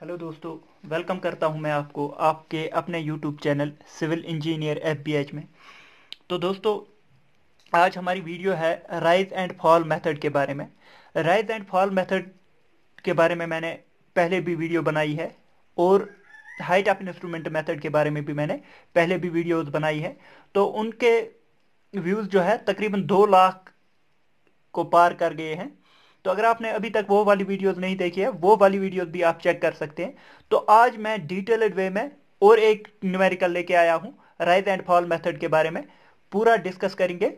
Hello दोस्तों, welcome करता हूँ मैं आपको आपके अपने YouTube channel civil engineer F में। तो दोस्तों, आज हमारी वीडियो है राइज एंड फॉल मेथड के बारे में। राइज एंड फॉल मेथड के बारे में मैंने पहले भी वीडियो बनाई है और हाइट ऑफ़ इंस्ट्रूमेंट मेथड के बारे में भी मैंने पहले भी वीडियोस बनाई है। तो उनके व्यूज़ जो है तकरीबन दो लाख को पार कर गए हैं। तो अगर आपने अभी तक वो वाली वीडियोस नहीं देखी है, वो वाली वीडियोस भी आप चेक कर सकते हैं। तो आज मैं डिटेल्ड वे में और एक न्यूमेरिकल लेके आया हूँ राइज एंड फॉल मेथड के बारे में। पूरा डिस्कस करेंगे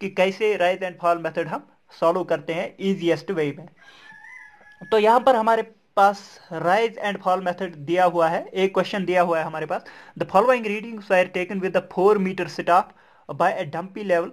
कि कैसे राइज एंड फॉल मेथड हम सॉल्व करते हैं इजिएस्ट वे में। तो यहाँ पर हमारे पास राइज एंड फॉल मेथड दिया हुआ है, एक क्वेश्चन दिया हुआ है हमारे पास। The following readings are taken with the four metre staff by a dumpy level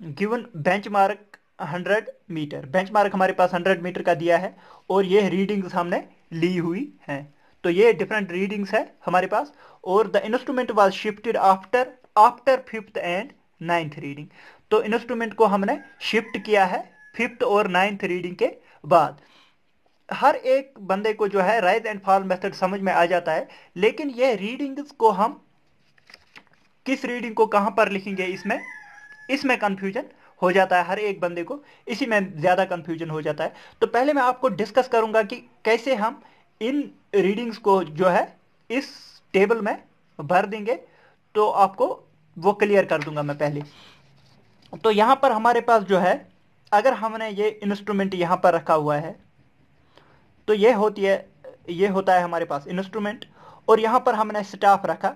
given benchmark 100 metre. Benchmark हमारे पास 100 मीटर का दिया है और ये रीडिंग्स हमने ली हुई हैं। तो ये डिफरेंट रीडिंग्स है हमारे पास और the instrument was shifted after after fifth and ninth reading तो इंस्ट्रूमेंट को हमने शिफ्ट किया है फिफ्थ और नाइन्थ रीडिंग के बाद। हर एक बंदे को जो है राइज एंड फॉल मेथड समझ में आ जाता है, लेकिन ये रीडिंग्स को हम किस रीडिंग को कहाँ पर लिखेंगे इसमें इसमें कंफ्यूजन हो जाता है हर एक बंदे को। इसी में ज़्यादा कंफ्यूजन हो जाता है। तो पहले मैं आपको डिस्कस करूँगा कि कैसे हम इन रीडिंग्स को जो है, इस टेबल में भर देंगे। तो आपको वो क्लियर कर दूँगा मैं पहले। तो यहाँ पर हमारे पास जो है, अगर हमने ये इंस्ट्रूमेंट यहाँ पर रखा हुआ है तो ये होती है, ये होता है हमारे पास इंस्ट्रूमेंट और यहाँ पर हमने स्टाफ रखा।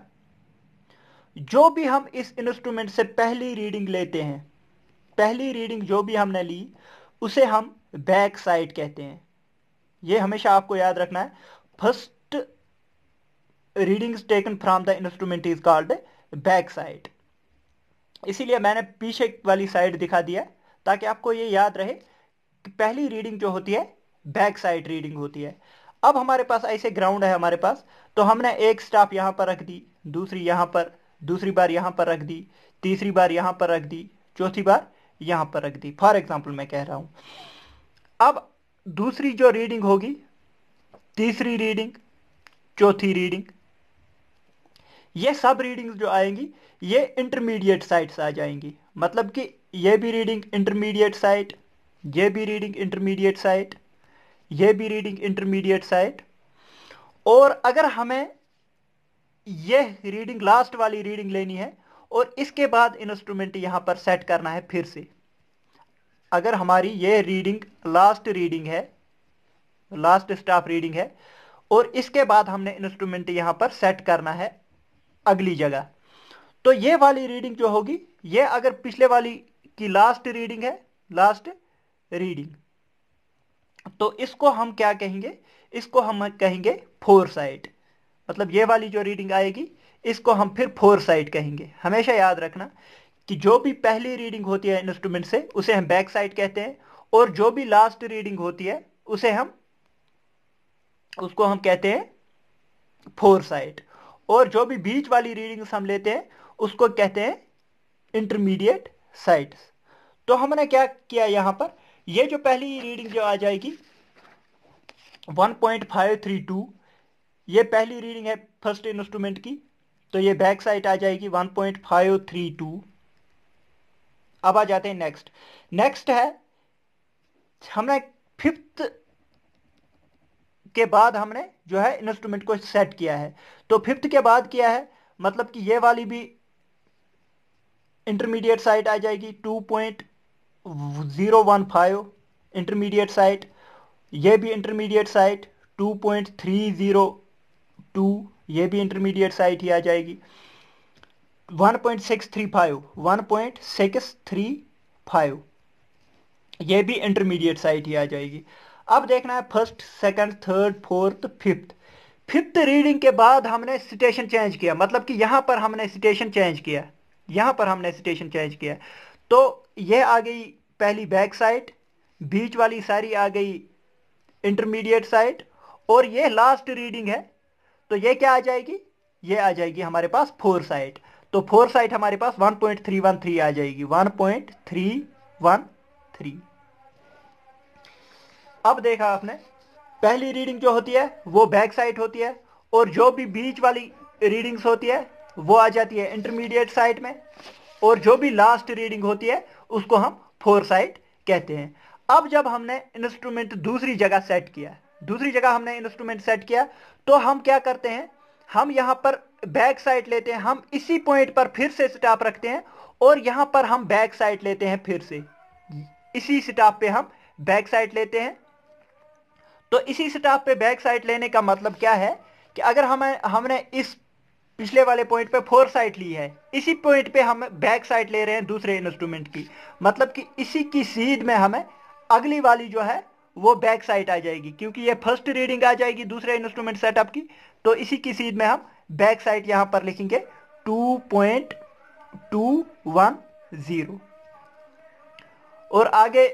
जो भी हम इस इंस्ट्रूमेंट से पहली रीडिंग लेते हैं पहली रीडिंग जो भी हमने ली, उसे हम बैक साइड कहते हैं। ये हमेशा आपको याद रखना है। First readings taken from the instrument is called back side इसीलिए मैंने पीछे वाली साइड दिखा दिया ताकि आपको ये याद रहे कि पहली रीडिंग जो होती है बैक साइड रीडिंग होती है। अब हमारे पास ऐसे ग्राउंड है हमारे पास तो हमने एक स्टाफ यहाँ पर रख दी, दूसरी यहाँ पर, दूसरी बार यहाँ पर रख दी, तीसरी बार यहाँ पर रख दी, चौथी बार यहाँ पर रख दी। फॉर एग्ज़ाम्पल मैं कह रहा हूँ। अब दूसरी जो रीडिंग होगी, तीसरी रीडिंग चौथी रीडिंग ये सब रीडिंग्स जो आएँगी, ये इंटरमीडिएट साइट्स आ जाएँगी। मतलब कि ये भी रीडिंग इंटरमीडिएट साइट ये भी रीडिंग इंटरमीडिएट साइट ये भी रीडिंग इंटरमीडिएट साइट और अगर हमें यह रीडिंग लास्ट वाली रीडिंग लेनी है और इसके बाद इंस्ट्रूमेंट यहाँ पर सेट करना है फिर से। अगर हमारी ये रीडिंग लास्ट रीडिंग है लास्ट स्टाफ रीडिंग है, और इसके बाद हमने इंस्ट्रूमेंट यहाँ पर सेट करना है अगली जगह। तो ये वाली रीडिंग जो होगी, ये अगर पिछले वाली की लास्ट रीडिंग है लास्ट रीडिंग तो इसको हम क्या कहेंगे? इसको हम कहेंगे फोर साइड मतलब ये वाली जो रीडिंग आएगी इसको हम फिर फोर साइड कहेंगे। हमेशा याद रखना कि जो भी पहली रीडिंग होती है इंस्ट्रूमेंट से, उसे हम बैक साइड कहते हैं और जो भी लास्ट रीडिंग होती है, उसे हम, उसको हम कहते हैं फोर साइड और जो भी बीच वाली रीडिंग हम लेते हैं, उसको कहते हैं इंटरमीडिएट साइड्स तो हमने क्या किया यहाँ पर? ये जो पहली रीडिंग जो आ जाएगी 1.532 ये पहली रीडिंग है फ़र्स्ट इंस्ट्रूमेंट की। तो ये बैक साइड आ जाएगी 1.532 अब आ जाते हैं नेक्स्ट नेक्स्ट है, हमने फिफ्थ के बाद हमने जो है इंस्ट्रूमेंट को सेट किया है। तो फिफ्थ के बाद किया है? मतलब कि ये वाली भी इंटरमीडिएट साइट आ जाएगी 2.015 इंटरमीडिएट साइट ये भी इंटरमीडिएट साइट 2.302 ये भी इंटरमीडिएट साइट ही आ जाएगी। 1.635 1.635 ये भी इंटरमीडिएट साइट ही आ जाएगी। अब देखना है first second third fourth fifth fifth reading के बाद हमने स्टेशन चेंज किया। मतलब कि यहाँ पर हमने स्टेशन चेंज किया। यहाँ पर हमने स्टेशन चेंज किया। तो ये आ गई पहली बैक साइड बीच वाली सारी आ गई इंटरमीडिएट साइड और ये लास्ट रीडिंग है तो ये क्या आ जाएगी? ये आ जाएगी हमारे पास फोर साइट तो फोर साइट हमारे पास 1.313 आ जाएगी। 1.313 अब देखा आपने, पहली रीडिंग जो होती है, वो बैक साइड होती है, और जो भी बीच वाली रीडिंग्स होती है, वो आ जाती है इंटरमीडिएट साइड में, और जो भी लास्ट रीडिंग होती है, उसको हम फोर साइट कहते हैं। अब जब हमने इंस्ट्रूमेंट दूसरी जगह सेट किया दूसरी जगह हमने इंस्ट्रूमेंट सेट किया। तो हम क्या करते हैं? हम यहाँ पर बैक साइड लेते हैं। हम इसी पॉइंट पर फिर से स्टॉप रखते हैं और यहाँ पर हम बैक साइड लेते हैं फिर से। इसी स्टॉप पे हम बैक साइड लेते हैं। तो इसी स्टॉप पे बैक साइड लेने का मतलब क्या है? कि अगर हमें, हमने इस पिछले वाले पॉइंट पे फोर साइड ली है, इसी पॉइंट पे हम बैक साइड ले रहे हैं दूसरे इंस्ट्रूमेंट की। मतलब कि इसी की सीध में हमें अगली वाली जो है वो बैक साइड आ जाएगी, क्योंकि ये फ़र्स्ट रीडिंग आ जाएगी दूसरे इंस्ट्रूमेंट सेटअप की। तो इसी की सीध में हम बैक साइड यहाँ पर लिखेंगे two point two one zero और आगे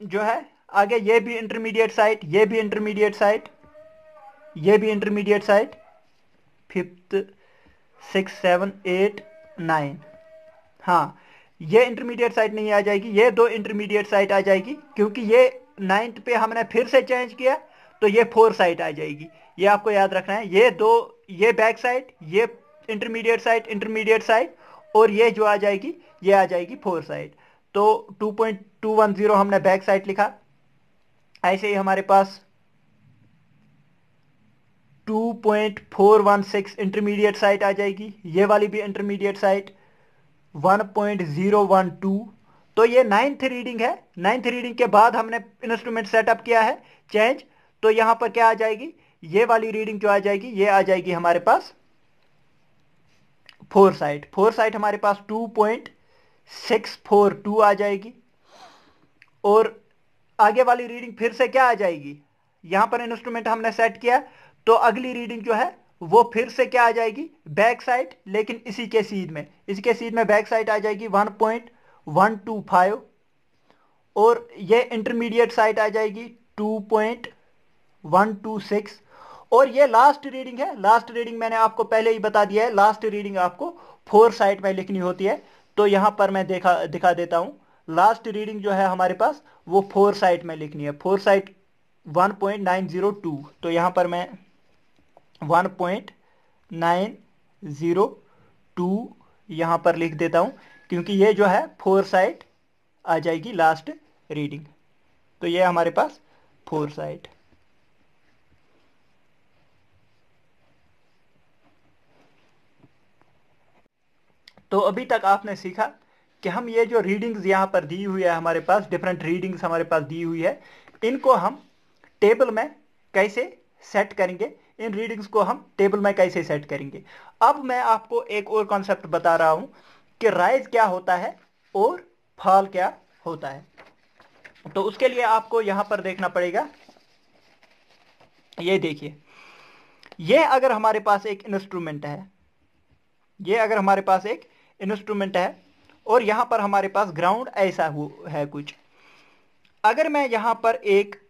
जो है, आगे ये भी इंटरमीडिएट साइट ये भी इंटरमीडिएट साइट ये भी intermediate sight fifth six seven eight nine हाँ ये इंटरमीडिएट साइट नहीं आ जाएगी, ये दो इंटरमीडिएट साइट आ जाएगी, क्योंकि ये नाइन्थ पे हमने फिर से चेंज किया तो ये फोर साइट आ जाएगी। ये आपको याद रखना है, ये दो, ये बैक साइड ये इंटरमीडिएट साइड इंटरमीडिएट साइड और ये जो आ जाएगी, ये आ जाएगी फोर साइड तो 2.210 हमने बैक साइड लिखा। ऐसे ही हमारे पास 2.416 इंटरमीडिएट साइट आ जाएगी। ये वाली भी इंटरमीडिएट साइट 1.012 तो ये नाइन्थ रीडिंग है। नाइन्थ रीडिंग के बाद हमने इंस्ट्रूमेंट सेटअप किया है चेंज तो यहाँ पर क्या आ जाएगी? ये वाली रीडिंग जो आ जाएगी, ये आ जाएगी हमारे पास फोर साइड फोर साइड हमारे पास two point six four two आ जाएगी। और आगे वाली रीडिंग फिर से क्या आ जाएगी? यहाँ पर इंस्ट्रूमेंट हमने सेट किया। तो अगली रीडिंग जो है, वो फिर से क्या आ जाएगी? बैक साइड लेकिन इसी के सीध में। इसी के सीध में बैक साइड आ जाएगी one point one two five, और ये इंटरमीडिएट साइट आ जाएगी two point one two six. और ये लास्ट रीडिंग है। लास्ट रीडिंग मैंने आपको पहले ही बता दिया है। लास्ट रीडिंग आपको फोर साइट में लिखनी होती है। तो यहाँ पर मैं देखा, दिखा देता हूँ। लास्ट रीडिंग जो है हमारे पास, वो फोर साइट में लिखनी है। फोर साइड 1.902 तो यहाँ पर मैं 1.902 यहाँ पर लिख देता हूँ। क्योंकि ये जो है फोर साइड आ जाएगी लास्ट रीडिंग तो ये हमारे पास फोर साइड तो अभी तक आपने सीखा कि हम ये जो रीडिंग्स यहाँ पर दी हुई है हमारे पास डिफरेंट रीडिंग्स हमारे पास दी हुई है, इनको हम टेबल में कैसे सेट करेंगे? इन रीडिंग्स को हम टेबल में कैसे सेट करेंगे? अब मैं आपको एक और कॉन्सेप्ट बता रहा हूँ। कि राइज क्या होता है और फॉल क्या होता है। तो उसके लिए आपको यहाँ पर देखना पड़ेगा। ये देखिए, ये अगर हमारे पास एक इंस्ट्रूमेंट है, ये अगर हमारे पास एक इंस्ट्रूमेंट है और यहाँ पर हमारे पास ग्राउंड ऐसा है कुछ। अगर मैं यहाँ पर एक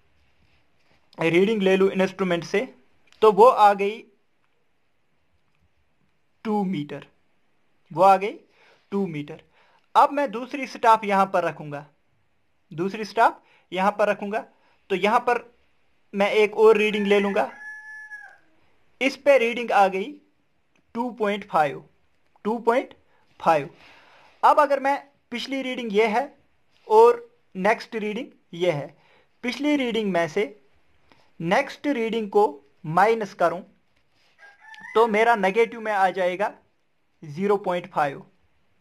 रीडिंग ले लू इंस्ट्रूमेंट से तो वो आ गई टू मीटर वो आ गई टू मीटर अब मैं दूसरी स्टाफ यहाँ पर रखूँगा। दूसरी स्टाफ यहाँ पर रखूँगा। तो यहाँ पर मैं एक और रीडिंग ले लूँगा। इस पे रीडिंग आ गई 2.5 2.5 फाइव अब अगर मैं पिछली रीडिंग ये है और नेक्स्ट रीडिंग ये है। पिछली रीडिंग में से नेक्स्ट रीडिंग को माइनस करूँ तो मेरा नेगेटिव में आ जाएगा 0.5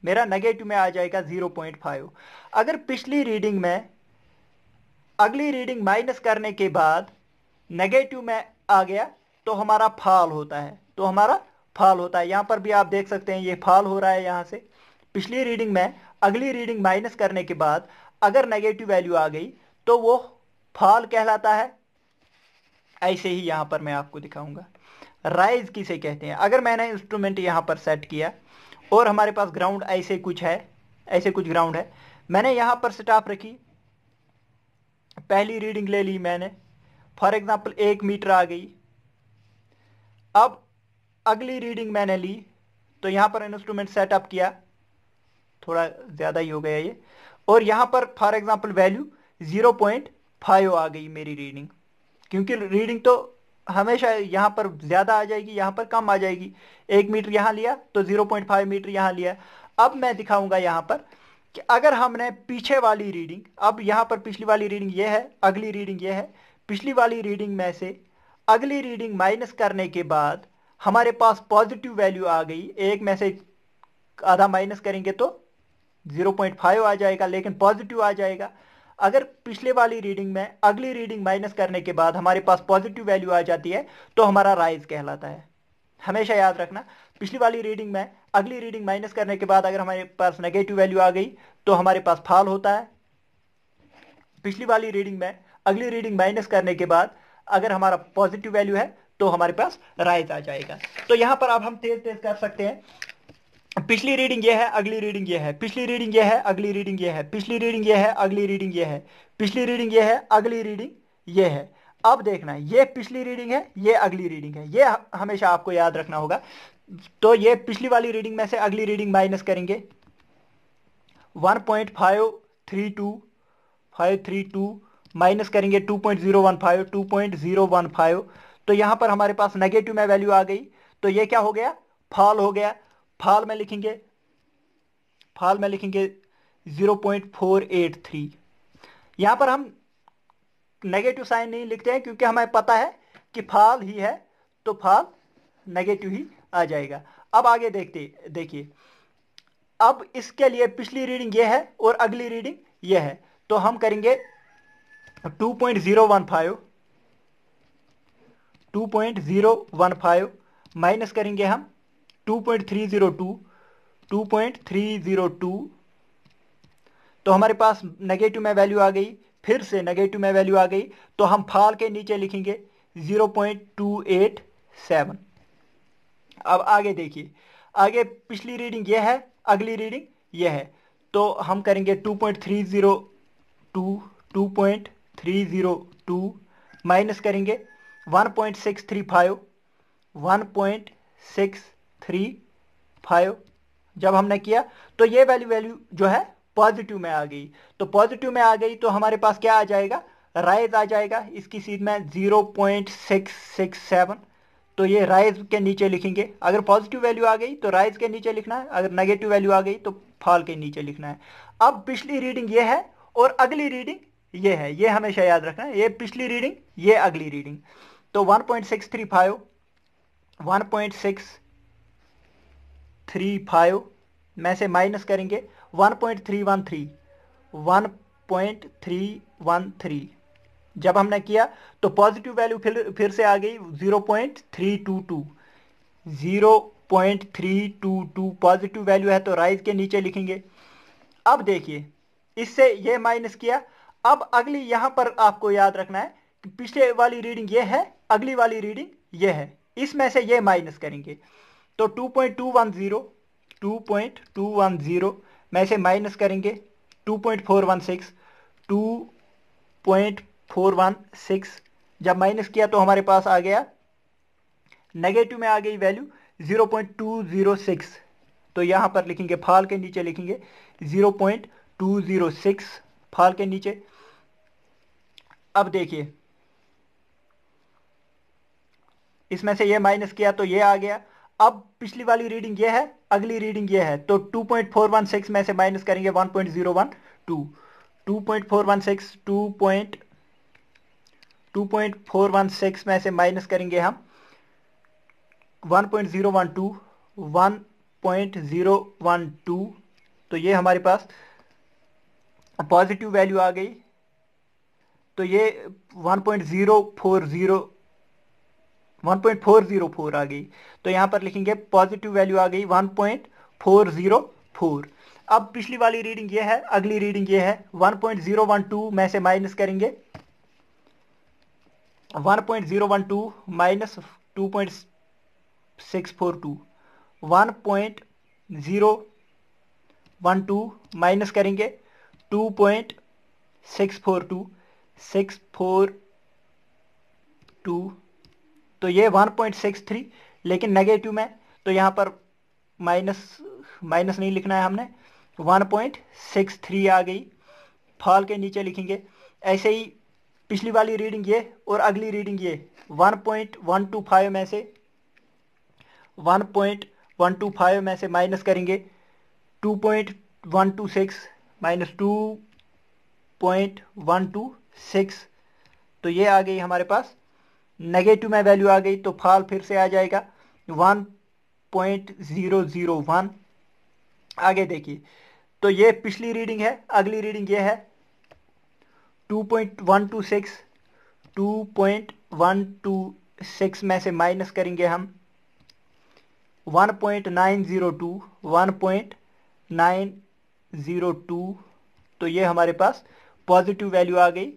मेरा नेगेटिव में आ जाएगा 0.5 अगर पिछली रीडिंग में, अगली रीडिंग माइनस करने के बाद नेगेटिव में आ गया तो हमारा फॉल होता है। तो हमारा फॉल होता है। यहाँ पर भी आप देख सकते हैं, ये फॉल हो रहा है यहाँ से। पिछली रीडिंग में, अगली रीडिंग माइनस करने के बाद अगर नेगेटिव वैल्यू आ गई तो वो फॉल कहलाता है। ऐसे ही यहाँ पर मैं आपको दिखाऊँगा। राइज किसे कहते हैं? अगर मैंने इंस्ट्रूमेंट यहाँ पर सेट किया और हमारे पास ग्राउंड ऐसे कुछ है, ऐसे कुछ ग्राउंड है। मैंने यहाँ पर स्टाफ रखी। पहली रीडिंग ले ली मैंने। फॉर एग्ज़ाम्पल एक मीटर आ गई। अब अगली रीडिंग मैंने ली। तो यहाँ पर इंस्ट्रूमेंट सेटअप किया। थोड़ा ज़्यादा ही हो गया ये। और यहाँ पर फॉर एग्जांपल वैल्यू 0.5 आ गई मेरी रीडिंग क्योंकि रीडिंग तो हमेशा यहाँ पर ज़्यादा आ जाएगी, यहाँ पर कम आ जाएगी। एक मीटर यहाँ लिया तो 0.5 मीटर यहाँ लिया। अब मैं दिखाऊँगा यहाँ पर कि अगर हमने पीछे वाली रीडिंग, अब यहाँ पर पिछली वाली रीडिंग ये है, अगली रीडिंग ये है। पिछली वाली रीडिंग में से अगली रीडिंग माइनस करने के बाद हमारे पास पॉजिटिव वैल्यू आ गई। एक में से आधा माइनस करेंगे तो 0.5 आ जाएगा, लेकिन पॉजिटिव आ जाएगा। अगर पिछले वाली रीडिंग में अगली रीडिंग माइनस करने के बाद हमारे पास पॉजिटिव वैल्यू आ जाती है तो हमारा राइज कहलाता है। हमेशा याद रखना, पिछली वाली रीडिंग में अगली रीडिंग माइनस करने के बाद अगर हमारे पास नेगेटिव वैल्यू आ गई तो हमारे पास फॉल होता है। पिछली वाली रीडिंग में अगली रीडिंग माइनस करने के बाद अगर हमारा पॉजिटिव वैल्यू है तो हमारे पास राइज आ जाएगा। तो यहाँ पर अब हम तेज तेज कर सकते हैं। पिछली रीडिंग ये है, अगली रीडिंग ये है, पिछली रीडिंग ये है, अगली रीडिंग ये है, पिछली रीडिंग ये है, अगली रीडिंग ये है, पिछली रीडिंग ये है, अगली रीडिंग ये है। अब देखना ये पिछली रीडिंग है ये अगली रीडिंग है ये हमेशा आपको याद रखना होगा। तो ये पिछली वाली रीडिंग में से अगली रीडिंग माइनस करेंगे। One point five three two, five three two minus करेंगे two point zero one five, two point zero one five. तो यहाँ पर हमारे पास नेगेटिव में वैल्यू आ गई। तो ये क्या हो गया? फॉल हो गया। फाल में लिखेंगे, फाल में लिखेंगे 0.483 यहाँ पर हम नेगेटिव साइन नहीं लिखते हैं क्योंकि हमें पता है कि फाल ही है तो फाल नेगेटिव ही आ जाएगा। अब आगे देखते, देखिए। अब इसके लिए पिछली रीडिंग ये है और अगली रीडिंग ये है। तो हम करेंगे 2.015 2.015 माइनस करेंगे हम 2.302 2.302 तो हमारे पास नेगेटिव में वैल्यू आ गई, फिर से नेगेटिव में वैल्यू आ गई तो हम फाल के नीचे लिखेंगे 0.287 अब आगे देखिए, आगे पिछली रीडिंग यह है, अगली रीडिंग यह है तो हम करेंगे 2.302 2.302 माइनस करेंगे 1.635 1.6 थ्री फाइव जब हमने किया तो ये वैल्यू वैल्यू जो है पॉजिटिव में आ गई। तो पॉजिटिव में आ गई तो हमारे पास क्या आ जाएगा? राइज आ जाएगा, इसकी सीध में zero point six six seven तो ये राइज के नीचे लिखेंगे। अगर पॉजिटिव वैल्यू आ गई तो राइज के नीचे लिखना है। अगर नेगेटिव वैल्यू आ गई तो फॉल के नीचे लिखना है। अब पिछली रीडिंग ये है, और अगली रीडिंग ये है। ये हमेशा याद रखना है। ये पिछली रीडिंग ये अगली रीडिंग तो 1.635 1.6 थ्री फाइव, में से माइनस करेंगे, one point three one three, one point three one three. जब हमने किया तो पॉजिटिव वैल्यू फिर फिर से आ गई, zero point three two two. Zero point three two two, positive value है तो राइज के नीचे लिखेंगे। अब देखिए, इससे ये माइनस किया। अब अगली यहाँ पर आपको याद रखना है कि पिछले वाली रीडिंग ये है, अगली वाली रीडिंग ये है। इसमें से ये माइनस करेंगे। तो 2.210 2.210 में से माइनस करेंगे 2.416 2.416 जब माइनस किया तो हमारे पास आ गया नेगेटिव में आ गई वैल्यू 0.206 तो यहाँ पर लिखेंगे, फाल के नीचे लिखेंगे 0.206 फाल के नीचे। अब देखिए, इसमें से ये माइनस किया तो ये आ गया अब पिछली वाली रीडिंग ये है, अगली रीडिंग ये है। तो 2.416 में से माइनस करेंगे 1.012 2.416 2.416 में से माइनस करेंगे हम। 1.012 1.012 तो ये हमारे पास पॉजिटिव वैल्यू आ गई। तो ये 1.040 1.404 आ गई। तो यहाँ पर लिखेंगे पॉजिटिव वैल्यू आ गई 1.404 अब पिछली वाली रीडिंग ये है, अगली रीडिंग ये है 1.012 में से माइनस करेंगे। 1.012 माइनस 2.642 1.012 माइनस करेंगे 2.642 642 तो ये 1.63 लेकिन नेगेटिव में तो यहाँ पर माइनस माइनस नहीं लिखना है हमने। 1.63 आ गई। फॉल के नीचे लिखेंगे। ऐसे ही पिछली वाली रीडिंग ये और अगली रीडिंग ये 1.125 में से 1.125 में से माइनस करेंगे। 2.126 माइनस 2.126 तो ये आ गई हमारे पास। नेगेटिव में वैल्यू आ गई तो फाल फिर से आ जाएगा। 1.001 आगे देखिए। तो ये पिछली रीडिंग है, अगली रीडिंग ये है। 2.126 2.126 में से माइनस करेंगे हम। 1.902 1.902 तो ये हमारे पास पॉजिटिव वैल्यू आ गई।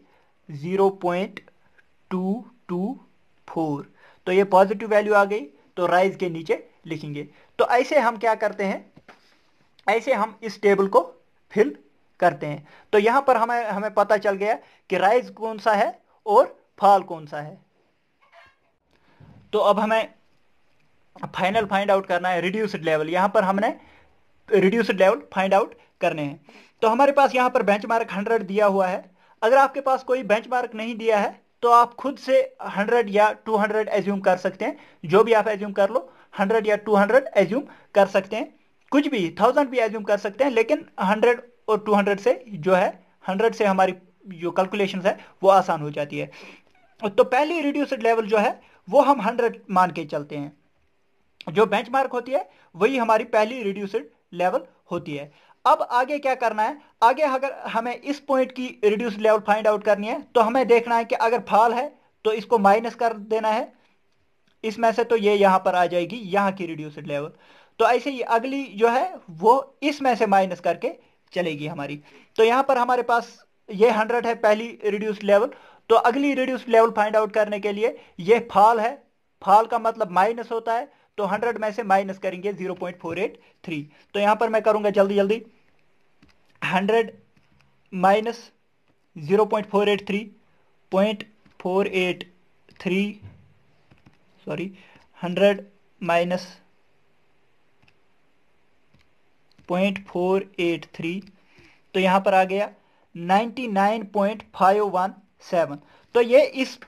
0.224 तो ये पॉजिटिव वैल्यू आ गई तो राइज के नीचे लिखेंगे। तो ऐसे हम क्या करते हैं? ऐसे हम इस टेबल को फिल करते हैं। तो यहाँ पर हमें हमें पता चल गया कि राइज कौन सा है और फॉल कौन सा है। तो अब हमें फाइनल फाइंड आउट करना है रिड्यूस्ड लेवल यहाँ पर हमने रिड्यूस्ड लेवल फाइंड आउट करने हैं। तो हमारे पास यहाँ पर बेंचमार्क 100 दिया हुआ है। अगर आपके पास कोई बेंचमार्क नहीं दिया है तो आप खुद से 100 या 200 एज्यूम कर सकते हैं। जो भी आप एज्यूम कर लो 100 या 200 एज्यूम कर सकते हैं। कुछ भी थाउज़ेंड भी एज्यूम कर सकते हैं, लेकिन 100 और 200 से जो है 100 से हमारी जो कैलकुलेशन है, वो आसान हो जाती है। तो पहली रिड्यूसड लेवल जो है, वो हम 100 मान के चलते हैं। जो बेंचमार्क होती है, वही हमारी पहली रिड्यूसड लेवल होती है। अब आगे क्या करना है? आगे अगर हमें इस पॉइंट की रिड्यूस लेवल फाइंड आउट करनी है तो हमें देखना है कि अगर फाल है तो इसको माइनस कर देना है। इसमें से तो ये यहाँ पर आ जाएगी, यहाँ की रिड्यूस्ड लेवल तो ऐसे ही अगली जो है, वो इसमें से माइनस करके चलेगी हमारी। तो यहाँ पर हमारे पास ये हंड्रेड है पहली रिड्यूस्ड लेवल तो अगली रिड्यूस लेवल फाइंड आउट करने के लिए ये फॉल है। फॉल का मतलब माइनस होता है तो हंड्रेड में से माइनस करेंगे zero point four eight three तो यहाँ पर मैं करूँगा जल्दी जल्दी hundred minus zero point four eight three point four eight three sorry hundred minus point four eight three तो यहाँ पर आ गया ninety nine point five one seven तो ये इस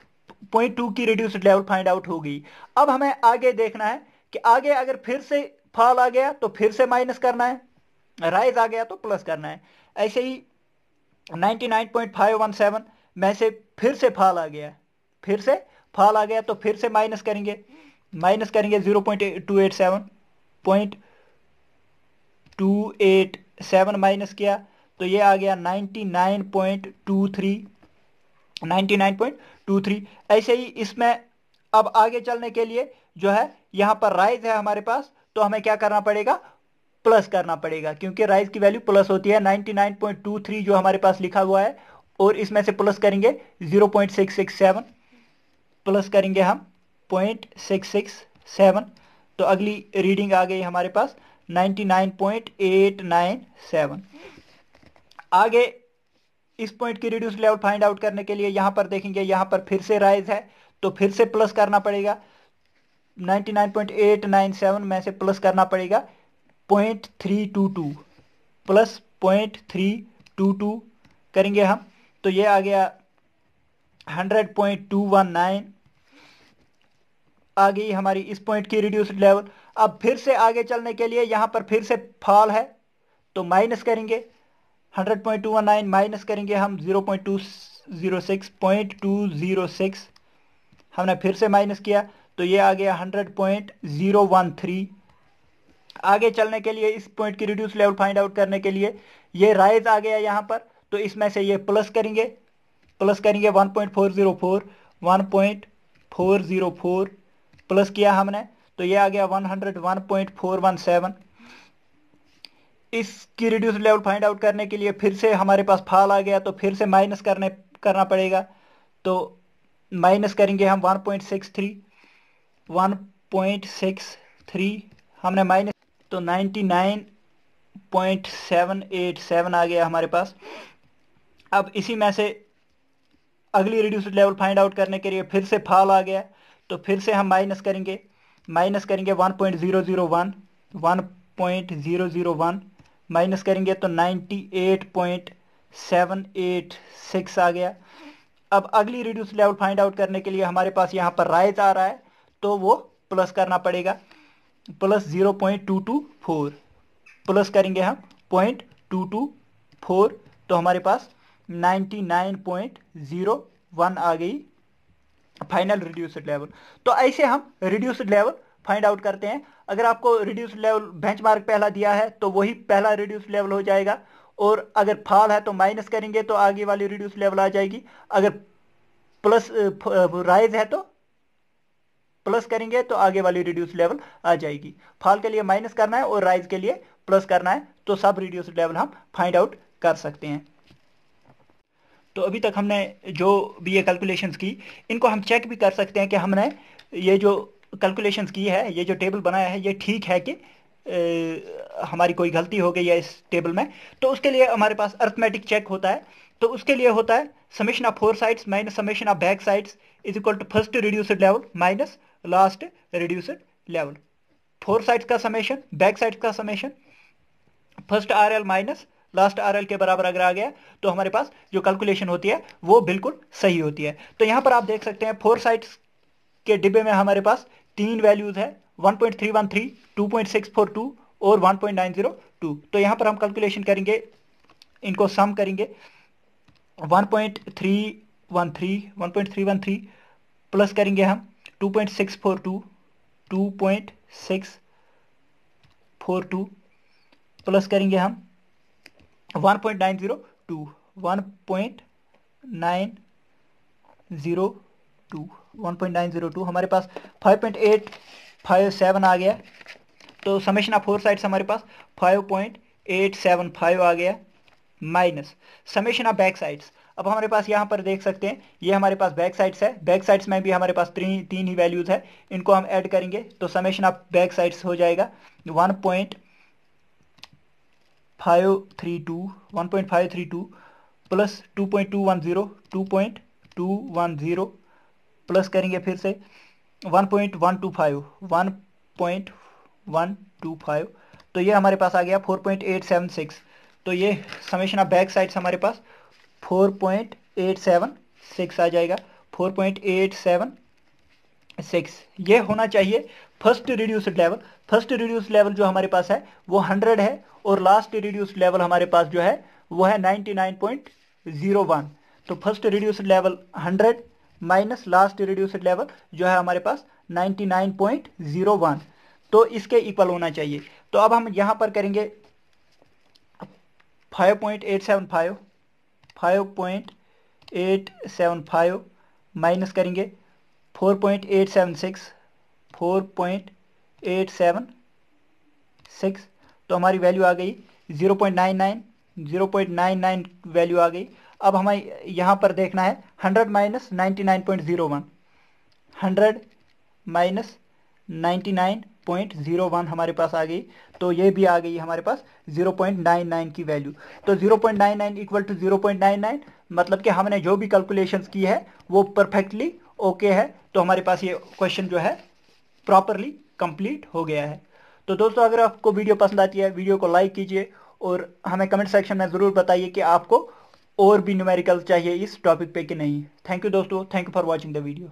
पॉइंट टू की रिड्यूस्ड लेवल फाइंड आउट हो गई अब हमें आगे देखना है कि आगे अगर फिर से फॉल आ गया तो फिर से माइनस करना है। राइज आ गया तो प्लस करना है। ऐसे ही 99.517 में से फिर से फॉल आ गया। फिर से फॉल आ गया तो फिर से माइनस करेंगे। माइनस करेंगे 0.287 point two eight seven minus किया तो ये आ गया 99.23 99.23 ऐसे ही इसमें अब आगे चलने के लिए जो है, यहाँ पर राइज है हमारे पास तो हमें क्या करना पड़ेगा? प्लस करना पड़ेगा, क्योंकि राइज की वैल्यू प्लस होती है 99.23 जो हमारे पास लिखा हुआ है, और इसमें से प्लस करेंगे 0.667 प्लस करेंगे हम 0.667 तो अगली रीडिंग आ गई हमारे पास 99.897 आगे, इस पॉइंट की रिड्यूस लेवल फाइंड आउट करने के लिए यहाँ पर देखेंगे, यहाँ पर फिर से राइज है तो फिर से प्लस करना पड़ेगा 99.897 में से प्लस करना पड़ेगा 0.322 प्लस 0.322 करेंगे हम। तो ये आ गया 100.219 आ गई हमारी इस पॉइंट की रिड्यूस्ड लेवल अब फिर से आगे चलने के लिए यहाँ पर फिर से फॉल है तो माइनस करेंगे। 100.219 माइनस करेंगे हम 0.206.206 हमने फिर से माइनस किया तो ये आ गया 100.013 आगे चलने के लिए, इस पॉइंट की रिड्यूस लेवल फाइंड आउट करने के लिए, ये राइज आ गया यहाँ पर तो इसमें से ये प्लस करेंगे। प्लस करेंगे 1.404 1.404 प्लस किया हमने तो ये आ गया 101.417 इसकी रिड्यूस लेवल फाइंड आउट करने के लिए फिर से हमारे पास फाल आ गया तो फिर से माइनस करने, करना पड़ेगा। तो माइनस करेंगे हम 1.63 1.63 हमने माइनस तो 99.787 आ गया हमारे पास। अब इसी में से अगली रिड्यूस लेवल फाइंड आउट करने के लिए फिर से फाल आ गया। तो फिर से हम माइनस करेंगे। माइनस करेंगे 1.001 1.001 माइनस करेंगे तो 98.786 आ गया। अब अगली रिड्यूस लेवल फाइंड आउट करने के लिए हमारे पास यहाँ पर राइज आ रहा है तो वो प्लस करना पड़ेगा। Plus zero point two two four. Plus करेंगे हम पॉइंट टू टू फोर तो हमारे पास ninety nine point zero one आ गई फाइनल रिड्यूस्ड लेवल तो ऐसे हम रिड्यूस्ड लेवल फाइंड आउट करते हैं। अगर आपको रिड्यूस लेवल बेंचमार्क पहला दिया है तो वही पहला रिड्यूस लेवल हो जाएगा। और अगर फॉल है तो माइनस करेंगे तो आगे वाली रिड्यूस लेवल आ जाएगी। अगर प्लस राइज है तो प्लस करेंगे तो आगे वाली रिड्यूस लेवल आ जाएगी। फॉल के लिए माइनस करना है और राइज के लिए प्लस करना है तो सब रिड्यूस लेवल हम फाइंड आउट कर सकते हैं। तो अभी तक हमने जो भी ये कैलकुलेशंस की इनको हम चेक भी कर सकते हैं कि हमने ये जो कैलकुलेशंस की है ये जो टेबल बनाया है ये ठीक है कि ए, हमारी कोई गलती हो गई है इस टेबल में। तो उसके लिए हमारे पास अर्थमेटिक चेक होता है। तो उसके लिए होता है summation of fore sides minus summation of back sides is equal to first reduced level minus last reduced level fore sides का समेशन बैक साइड्स का summation first R L minus last R L के बराबर अगर आ गया तो हमारे पास जो calculation होती है वो बिल्कुल सही होती है। तो यहाँ पर आप देख सकते हैं फोर साइड्स के डिब्बे में हमारे पास तीन वैल्यूज़ है 1.313, 2.642 और 1.902 तो यहाँ पर हम कैलकुलेशन करेंगे इनको सम करेंगे। 1.313 1.313 प्लस करेंगे हम। 2.642 2.642 प्लस करेंगे हम 1.902 1.902 1.902 हमारे पास 5.857 आ गया। तो समेशन ऑफ़ फोर साइड्स हमारे पास 5.875 आ गया minus summation of back sides अब हमारे पास यहाँ पर देख सकते हैं, ये हमारे पास बैक साइड्स है। बैक साइड्स में भी हमारे पास तीन तीन ही वैल्यूज़ है। इनको हम ऐड करेंगे तो समेशन ऑफ़ बैक साइड्स हो जाएगा। One point five three two one point five three two plus two point two one zero two point two one zero plus करेंगे फिर से। One point one two five one point one two five तो ये हमारे पास आ गया four point eight seven six तो ये समेशन ऑफ़ बैक साइड्स हमारे पास four point eight seven six आ जाएगा। Four point eight seven six. ये होना चाहिए first reduced level. First reduce level जो हमारे पास है, वो हंड्रेड है और लास्ट रिड्यूस्ड लेवल हमारे पास जो है, वो है ninety nine point zero one. तो first reduced level hundred minus last reduced level जो है हमारे पास 99.01 तो इसके इक्वल होना चाहिए। तो अब हम यहाँ पर करेंगे। 5.875 5.875 माइनस करेंगे 4.876 4.876 तो हमारी वैल्यू आ गई 0.99 0.99 वैल्यू आ गई। अब हमें यहाँ पर देखना है, hundred minus ninety nine point zero one, hundred minus ninety nine point zero one हमारे पास आ गई तो ये भी आ गई हमारे पास ज़ीरो पॉइंट नाइन नाइन की वैल्यू तो zero point nine nine equal to zero point nine nine मतलब कि हमने जो भी कैलकुलेशंस की है, वो परफेक्टली ओके है तो हमारे पास ये क्वेश्चन जो है प्रॉपरली कंप्लीट हो गया है. तो दोस्तों, अगर आपको वीडियो पसंद आती है वीडियो को लाइक कीजिए और हमें कमेंट सेक्शन में ज़रूर बताइए कि आपको और भी न्यूमेरिकल चाहिए इस टॉपिक पे कि नहीं. थैंक यू दोस्तों. Thank you for watching the video